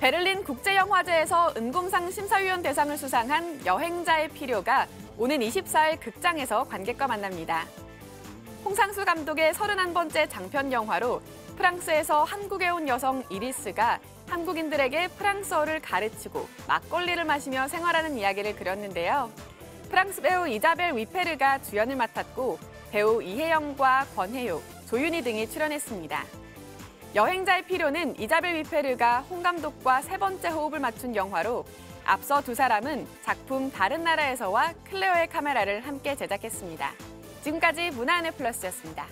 베를린 국제영화제에서 은곰상 심사위원 대상을 수상한 여행자의 필요가 오는 24일 극장에서 관객과 만납니다. 홍상수 감독의 31번째 장편 영화로 프랑스에서 한국에 온 여성 이리스가 한국인들에게 프랑스어를 가르치고 막걸리를 마시며 생활하는 이야기를 그렸는데요. 프랑스 배우 이자벨 위페르가 주연을 맡았고 배우 이혜영과 권혜요, 조윤희 등이 출연했습니다. 여행자의 필요는 이자벨 위페르가 홍 감독과 세 번째 호흡을 맞춘 영화로 앞서 두 사람은 작품 다른 나라에서와 클레어의 카메라를 함께 제작했습니다. 지금까지 문화연예 플러스였습니다.